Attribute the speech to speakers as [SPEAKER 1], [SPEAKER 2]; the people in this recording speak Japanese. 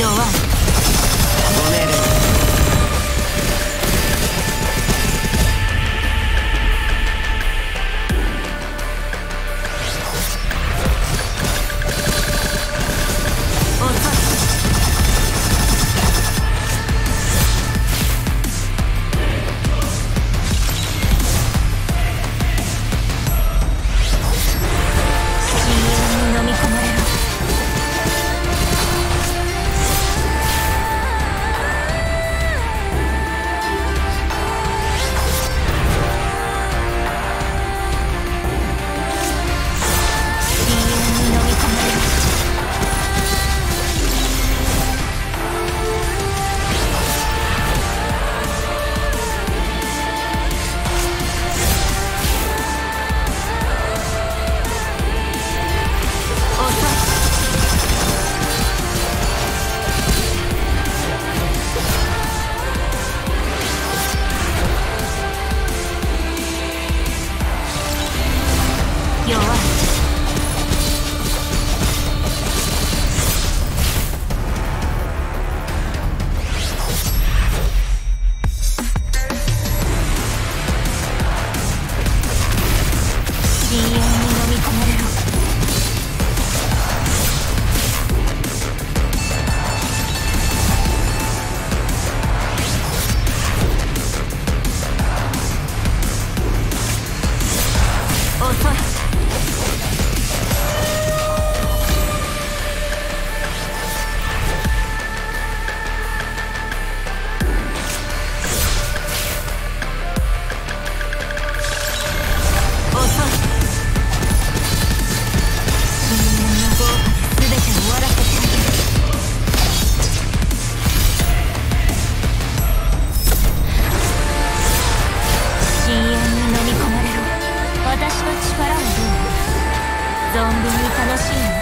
[SPEAKER 1] 弱い弱い深淵に飲み込まれろ。遅い。ら信。